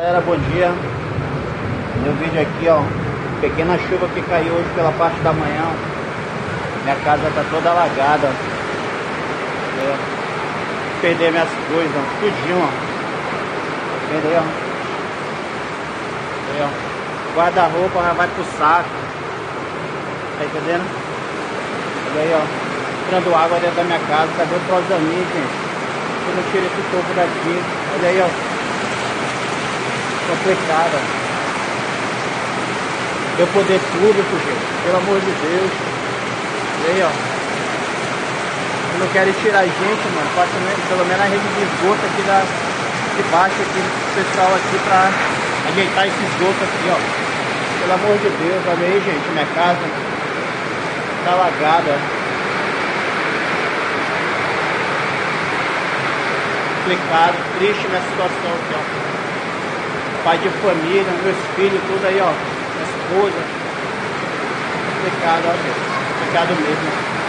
Galera, bom dia. Meu vídeo aqui, ó. Pequena chuva que caiu hoje pela parte da manhã. Minha casa tá toda alagada. É. Perder minhas coisas, tudinho, ó. Entendeu? Entendeu? Guarda-roupa já vai pro saco. Tá entendendo? Olha aí, ó. Entrando água dentro da minha casa. Cadê o prosamin, gente? Eu não tiro esse topo daqui. Olha aí, ó complicada. Eu poder público, gente, pelo amor de Deus. E aí, ó. Eu não quero tirar gente, mano. Passa pelo menos a rede de esgoto aqui da, de baixo aqui, pessoal aqui pra ajeitar esse esgoto aqui, ó. Pelo amor de Deus, olha aí, gente, minha casa tá alagada. Complicado, triste minha situação aqui, ó pai de família, meus filhos, tudo aí, ó. Minha esposa. Complicado, ó, gente. Complicado mesmo.